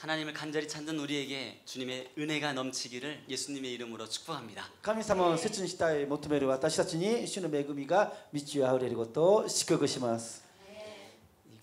하나님을 간절히 찾는 우리에게 주님의 은혜가 넘치기를 예수님의 이름으로 축복합니다. 神様を切にしたい求める私たちに主の恵みが満ち溢れることを祝福します。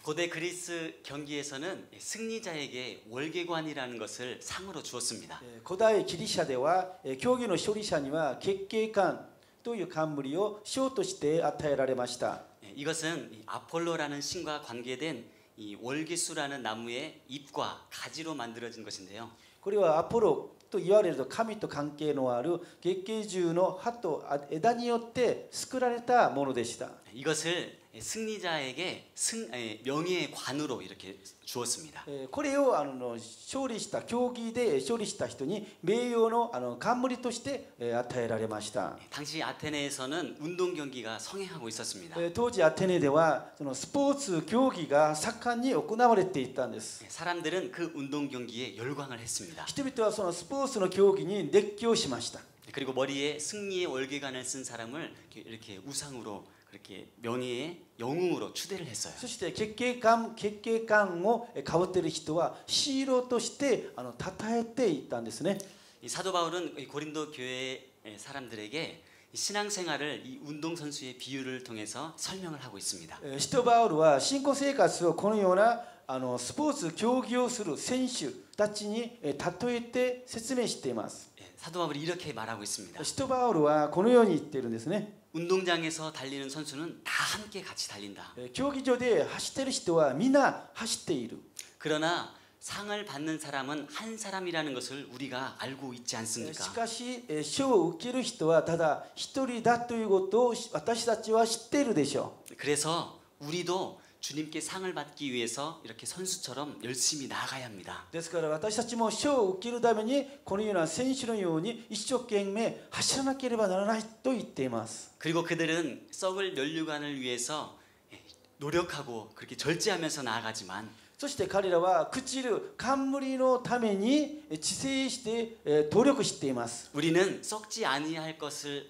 고대 그리스 경기에서는 승리자에게 월계관이라는 것을 상으로 주었습니다. えー古代ギリシャではえー競技の勝利者には月経冠という冠を賞として与えられました。 예, 이것은 이 아폴로라는 신과 관계된 이 월계수라는 나무의 잎과 가지로 만들어진 것인데요. これはアポロと言われると神と関係のある月経獣の葉とあ枝によって作られたものでした。 이것을 예, 승리자에게 승, 예, 명예의 관으로 이렇게 주었습니다. これを勝利した競技で勝利した人に名誉の冠として与えられました. 예, 당시 아테네에서는 운동 경기가 성행하고 있었습니다. 당시 아테네では 스포츠 경기가 盛んに行われていたんです. 사람들은 그 운동 경기에 열광을 했습니다. 人々はその 스포츠 경기에 熱狂しました. 그리고 머리에 승리의 월계관을 쓴 사람을 이렇게 우상으로 그렇게 명예의 영웅으로 추대를 했어요. そして血景冠血景冠をえーかぶっている人はヒーローとしてあの称えていったんですね 이 사도 바울은 이 고린도 교회 사람들에게 이 신앙생활을 이 운동 선수의 비유를 통해서 설명을 하고 있습니다. えー使徒バウルは信仰生活をこのようなあのスポーツ競技をする選手たちにえー例えて説明しています 예, 사도 바울이 이렇게 말하고 있습니다. 使徒バウルはこのように言っているんですね 운동장에서 달리는 선수는 다 함께 같이 달린다. えー競技場で走っている人は皆走っている 그러나 상을 받는 사람은 한 사람이라는 것을 우리가 알고 있지 し 않습니까? かしえー賞を受ける人はただ一人だということをし私たちは知っているでしょ 그래서 우리도 주님께 상을 받기 위해서 이렇게 선수처럼 열심히 나아가야 합니다. うですから私たちも賞を受けるためにこのような選手のように一生懸命走らなければならないと言っています 그리고 그들은 썩을 면류관을 위해서 예, 노력하고 그렇게 절제하면서 나아가지만 そして彼らは朽ちる冠のためにえー治世してえー努力しています 우리는 썩지 아니할 것을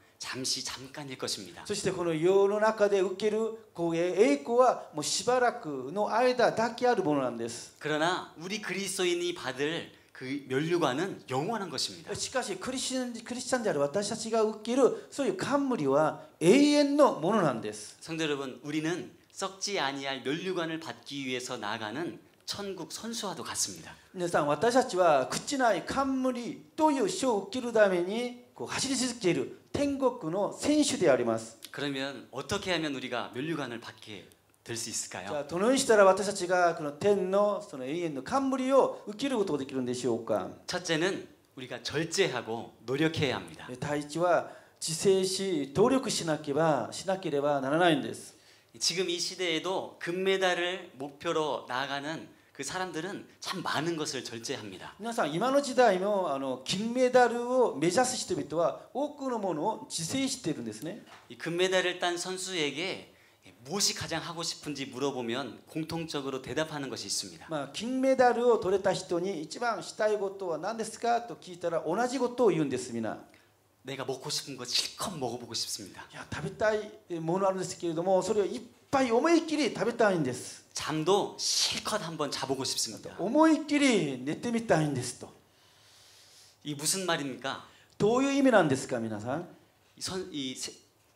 잠시 잠깐일 것입니다. そしてこの世の中で受ける光栄栄光はもうしばらくの間だけあるものなんです 그러나 우리 그리스도인이 받을 그 면류관은 영원한 것입니다. しかしクリスチャンクリスチャンである私たちが受けるそういう冠は永遠のものなんです 성도 여러분, 우리는 썩지 아니할 면류관을 받기 위해서 나아가는 천국 선수와도 같습니다. 皆さん私たちは朽ちない冠という賞を受けるために こう走り続ける天国の選手であります 그러면 어떻게 하면 우리가 면류관을 받게 될 수 じゃ 있을까요? あどのようにしたら私たちがこの天のその永遠の冠を受けることができるんでしょうか 첫째는 우리가 절제하고 노력해야 합니다. え第一は自制し努力しなければしなければならないんです 지금 이 시대에도 금메달을 목표로 나아가는 그 사람들은 참 많은 것을 절제합니다. 皆さん今の時代もあの金メダルを目指す人々は多くのものを自制しているんですね 이 금메달을 딴 선수에게 무엇이 가장 하고 싶은지 물어보면 공통적으로 대답하는 것이 있습니다. まあ、金メダルを取れた人に一番したいことは何ですかと聞いたら同じことを言うんですみんな 내가 먹고 싶은 거 실컷 먹어보고 싶습니다. いや食べたいものあるんですけれどもそれをいっ ぱい思いっきり食べたいんです 잠도 실컷 한번 자보고 싶습니다. 思いっきり寝てみたいんですと 이 무슨 말입니까? どういう意味なんですか皆さん 이, 선, 이 세-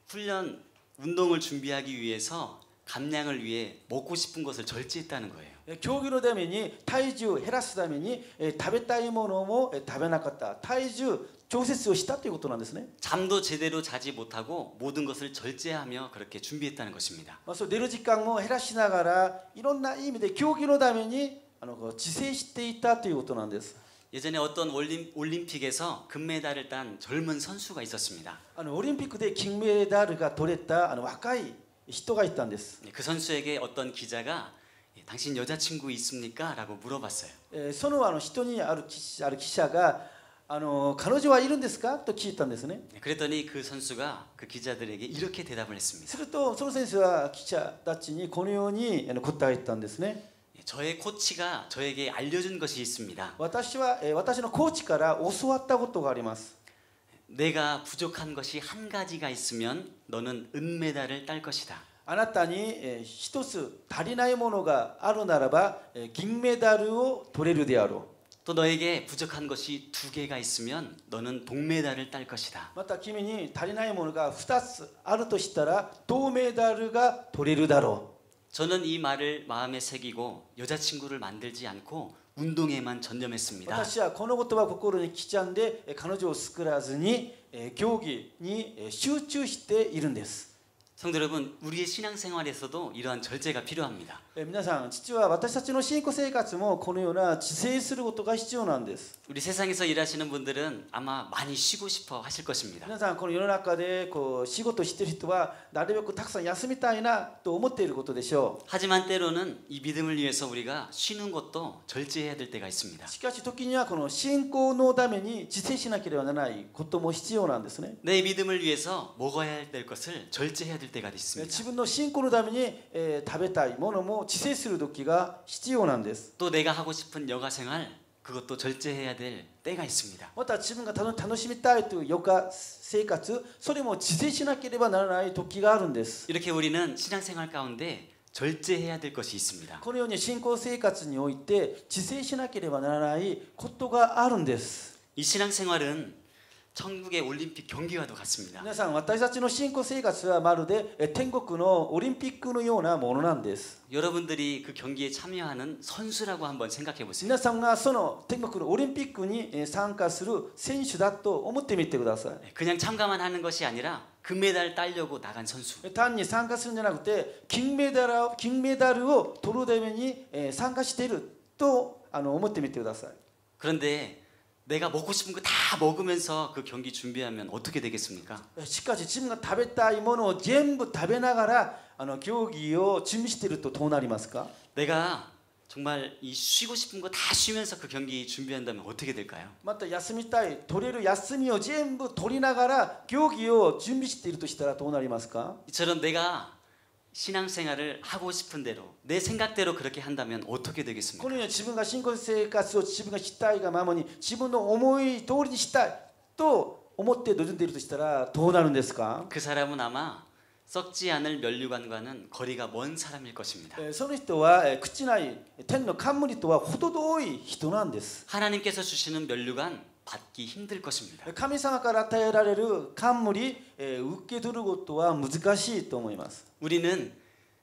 훈련 운동을 준비하기 위해서 감량을 위해 먹고 싶은 것을 절제했다는 거예요. え競技のために体重を減らすためにえ食べたいものもえ食べなかった体重 調節をしたということなんですね、 잠도 제대로 자지 못하고 모든 것을 절제하며 그렇게 준비했다는 것입니다. まあ、そう出る時間も減らしながらいろんな意味で競技のためにあのこう自制していたということなんです 예전에 어떤 올림, 올림픽에서 금메달을 딴 젊은 선수가 있었습니다. あのオリンピックで金メダルが取れたあの若い人がいたんです 그 선수에게 어떤 기자가 예, 당신 여자친구 있습니까? 라고 물어봤어요. えーそのあの人にある記者ある記者が あの彼女はいるんですかと聞いたんですね。그랬더니그 선수가 그 기자들에게 이렇게 대답을 했습니다. するとその選手は記者たちにこのように答えたんですね。 저의 코치가 저에게 알려준 것이 있습니다. 私は私のコーチから教わったことがあります. 내가 부족한 것이 한 가지가 있으면 너는 은메달을 딸 것이다. あなたに一つ足りないものがあるならば銀メダルを取れるであろう。 또 너에게 부족한 것이 두 개가 있으면 너는 동메달을 딸 것이다. 맞다.君に 足りないものが2つあるとしたら銅メダルが取れるだろう. 저는 이 말을 마음에 새기고 여자친구를 만들지 않고 운동에만 전념했습니다. 私はこの言葉心に刻んで彼女を作らずに競技に集中しているんです. 성도 여러분, 우리의 신앙생활에서도 이러한 절제가 필요합니다. えー皆さん父は私たちの信仰生活もこのような自制することが必要なんです 우리 세상에서 일하시는 분들은 아마 많이 쉬고 싶어 하실 것입니다. 皆さんこの世の中でこう仕事している人はなるべくたくさん休みたいなと思っていることでしょ 하지만 때로는 이 믿음을 위해서 우리가 쉬는 것도 절제해야 될 때가 있습니다. うしかし時にはこの信仰のために自制しなければならないことも必要なんですね 내 믿음을 위해서 먹어야 될 것을 절제해야 될 때가 え 있습니다. 自分の信仰のために、えー食べたいものも自制する時が必要なんです 또 내가 하고 싶은 여가 생활 그것도 절제해야 될 때가 있습니다. また自分が楽楽しみたいという余暇生活それも自制しなければならない時があるんです 이렇게 우리는 신앙생활 가운데 절제해야 될 것이 있습니다. このように信仰生活において自制しなければならないことがあるんです 이 신앙생활은 천국의 올림픽 경기와도 같습니다. 皆さん私たちの信仰生活はまるでえ天国のオリンピックのようなものなんです 여러분들이 그 경기에 참여하는 선수라고 한번 생각해 보세요. 皆さんがその天国のオリンピックにえ参加する選手だと思ってみてください 그냥 참가만 하는 것이 아니라 금메달 따려고 나간 선수. 単に参加するんじゃなくて金メダルを金メダルを取るためにえ参加しているとあの思ってみてください 그런데 내가 먹고 싶은 거 다 먹으면서 그 경기 준비하면 어떻게 되겠습니까? しかし自分が食べたいものを全部食べながらあの競技を準備しているとどうなりますか 내가 정말 이 쉬고 싶은 거 다 쉬면서 그 경기 준비한다면 어떻게 될까요? また休みたい取れる休みを全部取りながら競技を準備しているとしたらどうなりますか 이처럼 내가 신앙생활을 하고 싶은 대로 내 생각대로 그렇게 한다면 어떻게 こ 되겠습니까? のように自分が信仰生活を自分がしたいがままに自分の思い通りにしたいと思って臨んでいるとしたらどうなるんですか 그 사람은 아마 썩지 않을 면류관과는 거리가 먼 사람일 것입니다. えーその人はえー朽ちない天の冠とは程遠い人なんです 하나님께서 주시는 면류관 받기 힘들 것입니다. 神様から与えられる冠を受け取ることは難しいと思います. 우리는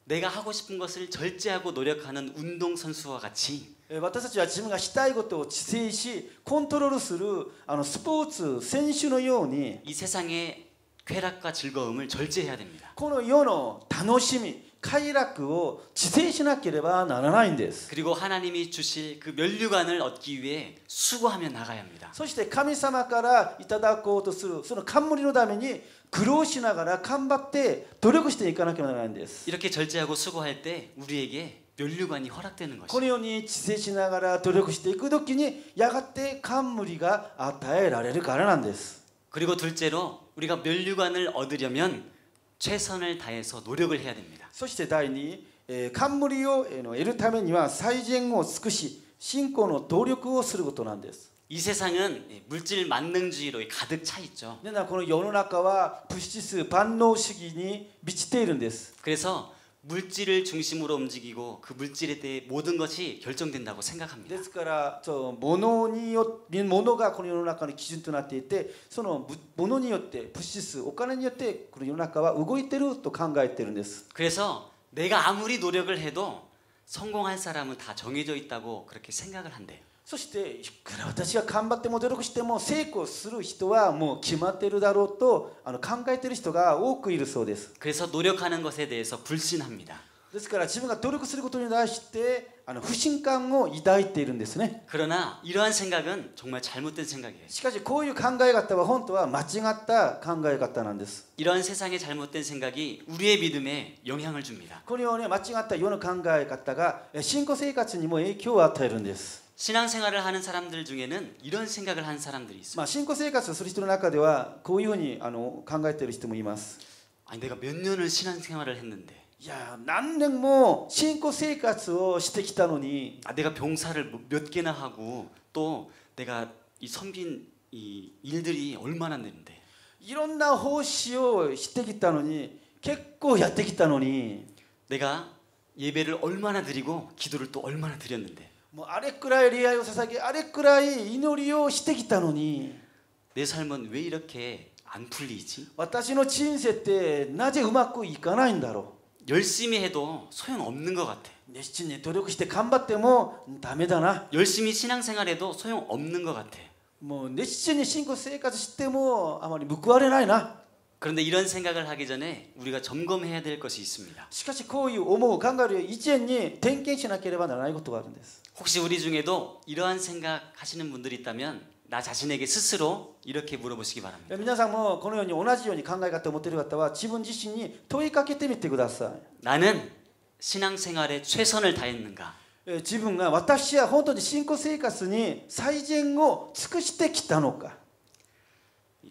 내가 하고 싶은 것을 절제하고 노력하는 운동 선수와 같이 私たちは自分がしたいことを自制しコントロールするあのスポーツ選手のように이 세상의 쾌락과 즐거움을 절제해야 됩니다. この世の楽しみ快楽を知性しなければならないんです 그리고 하나님이 주실 그 면류관을 얻기 위해 수고하며 나가야 합니다. そして神様からいただこうとするその冠のために苦労しながら頑張って努力していかなければならないんです 이렇게 절제하고 수고할 때 우리에게 면류관이 허락되는 こ 것이죠. のように知性しながら努力していく時にやがて冠が与えられるからなんです 그리고 둘째로 우리가 면류관을 얻으려면 최선을 다해서 노력을 해야 됩니다. そして第二、えー冠をえーの得るためには最善を尽くし信仰の努力をすることなんです 이 세상은 물질 만능주의로 가득 차 있죠. 皆さんこの世の中は物質万能主義に満ちているんです 그래서 물질을 중심으로 움직이고 그 물질에 대해 모든 것이 결정된다고 생각합니다. ですからそう物によ物がこの世の中の基準となっていてその物物によって物質お金によってこの世の中は動いてると考えてるんです 그래서 내가 아무리 노력을 해도 성공할 사람은 다 정해져 있다고 그렇게 생각을 한대요. そしていくら私が頑張っても努力しても成功する人はもう決まってるだろうとあの考えてる人が多くいるそうです 그래서 노력하는 것에 대해서 불신합니다. ですから自分が努力することに対してあの不信感を抱いているんですね 그러나 이러한 생각은 정말 잘못된 생각이에요. しかしこういう考え方は本当は間違った考え方なんです 이러한 세상의 잘못된 생각이 우리의 믿음에 영향을 줍니다. このように間違った世の考え方がえ信仰生活にも影響を与えるんです 신앙생활을 하는 사람들 중에는 이런 생각을 하는 사람들이 있어요. まあ信仰生活をする人の中ではこういうふうにあの考えている人もいます 아니 내가 몇 년을 신앙생활을 했는데 いや何年も信仰生活をしてきたのに 아, 내가 병사를 뭐 몇 개나 하고 또 내가 이 섬긴 이 일들이 얼마나 되는데 いろんな奉仕をしてきたのに結構やってきたのに 내가 예배를 얼마나 드리고 기도를 또 얼마나 드렸는데 もうあれくらい礼拝を捧げあれくらい祈りをしてきたのに 내 삶은 왜 이렇게 안 풀리지? 私の人生ってなぜうまくいかないんだろ 열심히 해도 소용없는 것 같아. う熱心に努力して頑張ってもダメだな 열심히 신앙생활해도 소용없는 것 같아. もう熱心に信仰生活してもあまり報われないな 그런데 이런 생각을 하기 전에 우리가 점검해야 될 것이 있습니다. しかしこういう思う考える以前に点検しなければならないことがあるんです 혹시 우리 중에도 이러한 생각 하시는 분들이 있다면 나 자신에게 스스로 이렇게 물어보시기 바랍니다. 皆さんもこのように同じように考え方を持っている方は自分自身に問いかけてみてください 나는 신앙생활에 최선을 다했는가? えー自分が私は本当に信仰生活に最善を尽くしてきたのか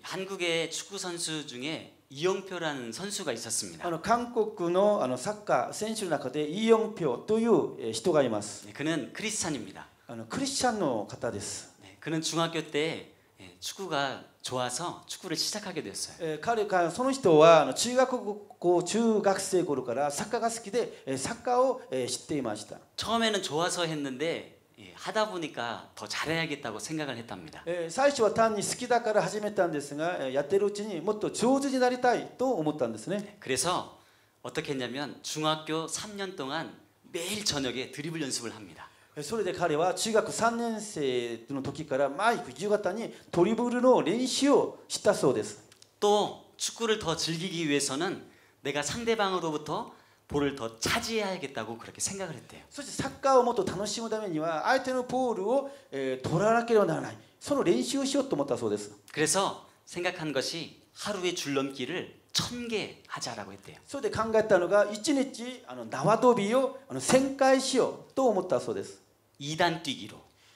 한국의 축구 선수 중에 이영표라는 선수가 あ 있었습니다. の韓国のあのサッカー選手の中でイ・ヨンピョというえー人がいます 네, 그는 크리스찬입니다. あのクリスチャンの方です、 네, 그는 중학교 때 예, 축구가 좋아서 축구를 시작하게 됐어요. えー彼がその人はあの中学校中学生頃からサッカーが好きでえーサッカーをえー知っていました 처음에는 좋아서 했는데 예, 하다 보니까 더 잘해야겠다고 생각을 했답니다. 예, 最初は単に好きだから始めたんですがやってるうちにもっと上手になりたいと思ったんですね 그래서 어떻게 했냐면 중학교 3년 동안 매일 저녁에 드리블 연습을 합니다. それで彼は中学3年生の時から毎日夕方にドリブルの練習をしたそうです。또 축구를 더 즐기기 위해서는 내가 상대방으로부터 볼을 더 차지해야겠다고 그렇게 생각을 했대요. そしてサッカーをもっと楽しむためには相手のボールを取らなければならない。その練習をしようと思ったそうです. 그래서 생각한 것이 하루의 줄넘기를 1000개 하자라고 했대요. それで考えたのが1日あの縄跳びを1000回しようと思ったそうです. 2단 뛰기로.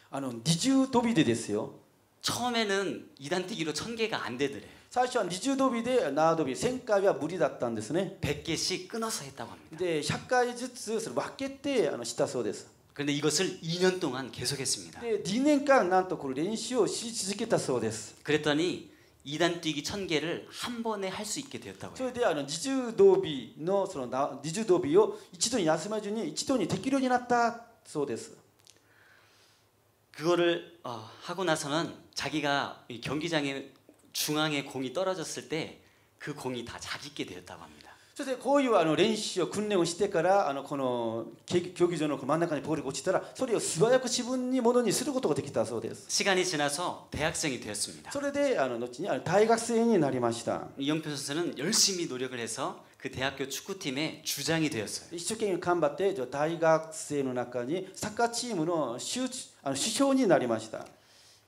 あの20跳びでですよ. 처음에는 2단 뛰기로 1000개가 안 되더래요. 사실 은20도비대 나도비 생가비와 물이 닿았다는 데서는 100개씩 끊어서 했다고 합니다. 근데 샷가이즈스를 맞겠대 시다소데스. 그런데 이것을 2년 동안 계속했습니다. 네, 2년간 난또그 연습을 시작했다소데스. 그랬더니 2단 뛰기 1000개를 한 번에 할 수 있게 되었다고요. 저대한 20도비의 20도비요. 1도니 야스마 주니 1도니 대기료니 났다. 소데스. 그거를 어, 하고 나서는 자기가 경기장에 중앙에 공이 떨어졌을 때 그 공이 다 자기께 되었다고 합니다. そしてこういうあの練習を訓練をしてからあのこの競競技場の真ん中にボールが落ちたらそれを素早く自分にものにすることができたそうです 시간이 지나서 대학생이 되었습니다. それであの後にあの大学生になりました 이영표 선수는 열심히 노력을 해서 그 대학교 축구팀의 주장이 되었어요. 一生懸命頑張ってじゃあ大学生の中にサッカーチームの主あの主将になりました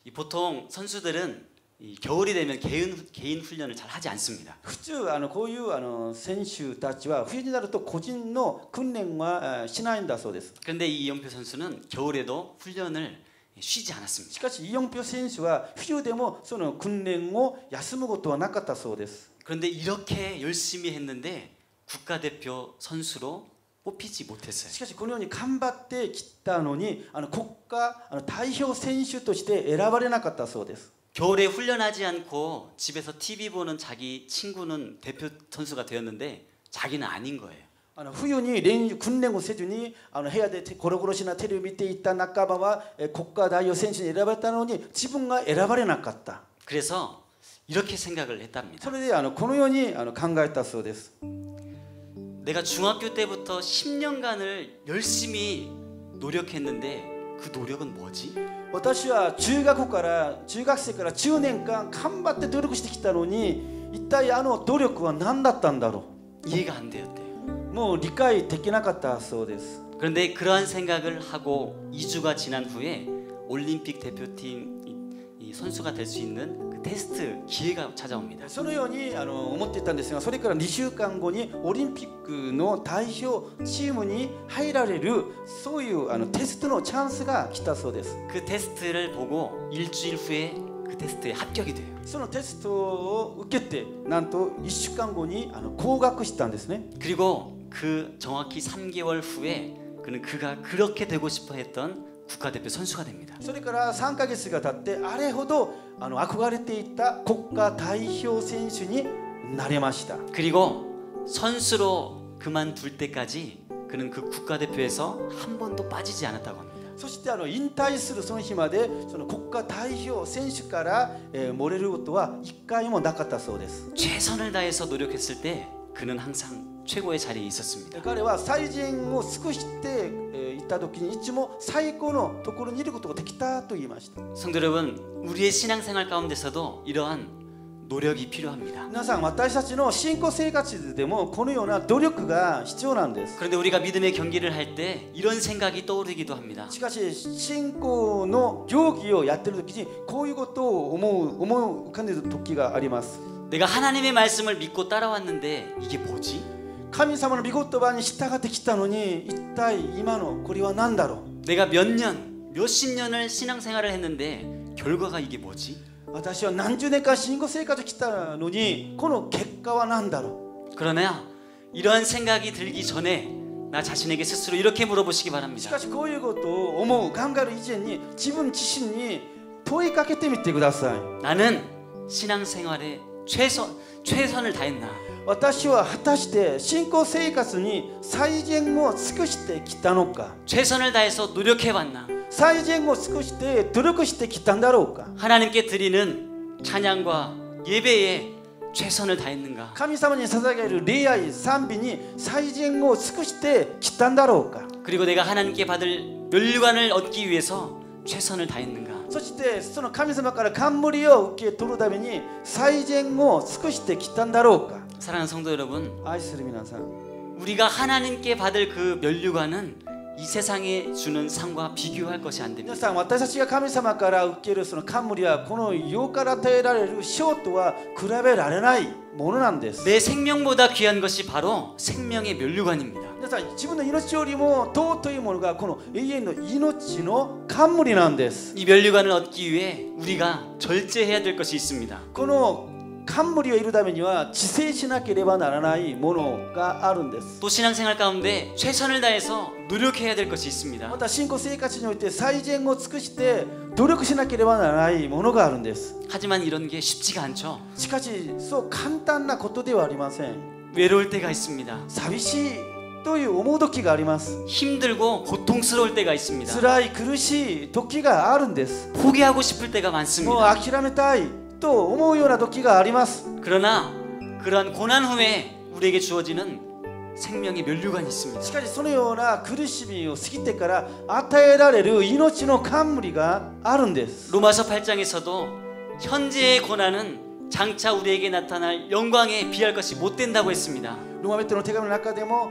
이 보통 선수들은 이 겨울이 되면 개인 개인 훈련을 잘 하지 않습니다. 普通あのこういうあの選手たちは冬になると個人の訓練はえーしないんだそうです 그런데 이 이영표 선수는 겨울에도 훈련을 쉬지 않았습니다. しかしイ・ヨンピョ選手は冬でもその訓練を休むことはなかったそうです 그런데 이렇게 열심히 했는데 국가대표 선수로 뽑히지 못했어요. しかしこのように頑張ってきたのにあの国家あの代表選手として選ばれなかったそうです 겨울에 훈련하지 않고 집에서 TV 보는 자기 친구는 대표 선수가 되었는데 자기는 아닌 거예요. あの冬に練習訓練をせずにあの部屋でてゴロゴロしなテレビ見ていた仲間はえ国家代表選手に選ばれたのに自分が選ばれなかった 그래서 이렇게 생각을 했답니다. それであのこのようにあの考えたそうです 내가 중학교 때부터 10년간을 열심히 노력했는데 그 노력은 뭐지? 私は中学から中学生から10年間頑張って努力してきたのに一体あの努力は何だったんだろ 이해가 안 되었대요. う もう理解できなかったそうです 그런데 그러한 생각을 하고 2주가 지난 후에 올림픽 대표팀 이- 이 선수가 될 수 있는 그 테스트 기회가 찾아옵니다. そのようにあの思っていたんですがそれから2週間後にオリンピックの代表チームに入られるそういうあのテストのチャンスが来たそうです 그 테스트를 보고 일주일 후에 그 테스트에 합격이 돼요. そのテストを受けてなんと1週間後にあの合格したんですね 그리고 그 정확히 3개월 후에 그는 그가 그렇게 되고 싶어 했던 국가대표 선수가 됩니다. それから3ヶ月が経ってあれほどあの憧れていた国家代表選手になれました 그리고 선수로 그만둘 때까지 그는 그 국가대표에서 한 번도 빠지지 않았다고 합니다. そしてあの引退するその日までその国家代表選手から、えー漏れることは1回もなかったそうです 최선을 다해서 노력했을 때 그는 항상 최고의 자리에 있었습니다. 彼は最善を尽くして、えーいた時にいつも最高のところにいることができたと言いました 성도 여러분, 우리의 신앙생활 가운데서도 이러한 노력이 필요합니다. 皆さん私たちの信仰生活でもこのような努力が必要なんです 그런데 우리가 믿음의 경기를 할 때 이런 생각이 떠오르기도 합니다. しかし信仰の競技をやってる時にこういうことを思う思う浮かんでいる時があります 내가 하나님의 말씀을 믿고 따라왔는데 이게 뭐지? 神様の御言葉に従ってきたのに一体今のこれは何だろ 내가 몇 년, 몇십 년을 신앙생활을 했는데 결과가 이게 뭐지? う私は何十年間信仰生活来たのにこの結果は何だろ 그러나 이러한 생각이 들기 전에 나 자신에게 스스로 이렇게 물어보시기 うし 바랍니다. かしこういうことを思う考える以前に自分自身に問いかけてみてください 나는 신앙생활에 최선 최선을 다했나? 私は果たして信仰生活に最善を尽くしてきたのか 최선을 다해서 노력해왔나? 最善を尽くして努力してきたんだろうか 하나님께 드리는 찬양과 예배에 최선을 다했는가? 神様に捧げる礼愛賛美に最善を尽くしてきたんだろうか 그리고 내가 하나님께 받을 멸류관을 얻기 위해서 최선을 다했는가? そしてその神様から冠を受け取るために最善を尽くしてきたんだろうか 사랑하는 성도 여러분, 愛する皆さん 우리가 하나님께 받을 그 멸류관은 이 세상에 주는 상과 비교할 것이 안 皆 됩니다. さん私たちが神様から受けるその冠はこの世から与えられる賞とは比べられないものなんです 내 생명보다 귀한 것이 바로 생명의 멸류관입니다. 皆さん自分の命よりも尊いものがこの永遠の命の冠なんです 이 멸류관을 얻기 위해 우리가 절제해야 될 것이 있습니다. この冠を得るためには自制しなければならないものがあるんです 또 신앙생활 가운데 최선을 다해서 노력해야 될 것이 있습니다. また信仰生活において最善を尽くして努力しなければならないものがあるんです 하지만 이런 게 쉽지가 않죠. しかしそう簡単なことではありません 외로울 때가 있습니다. 寂しい という思う時があります 힘들고 고통스러울 때가 있습니다. 辛い苦しい時があるんです 포기하고 싶을 때가 もう 많습니다. 諦めたいと思うような時があります 그러나 그러한 고난 후에 우리에게 주어지는 생명의 멸류관이 し 있습니다. かしそのような苦しみを過ぎてから与えられる命の冠があるんです 로마서 8장에서도 현재의 고난은 장차 우리에게 나타날 영광에 비할 것이 못 된다고 했습니다. ローマメットの手紙の中でも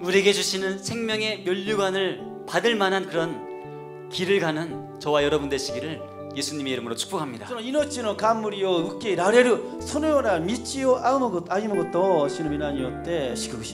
우리에게 주시는 생명의 면류관을 받을 만한 그런 길을 가는 저와 여러분 되시기를 예수님의 이름으로 う 축복합니다. その命の冠を受けられるそのような道を歩むこと歩むことを主の皆によって祝福します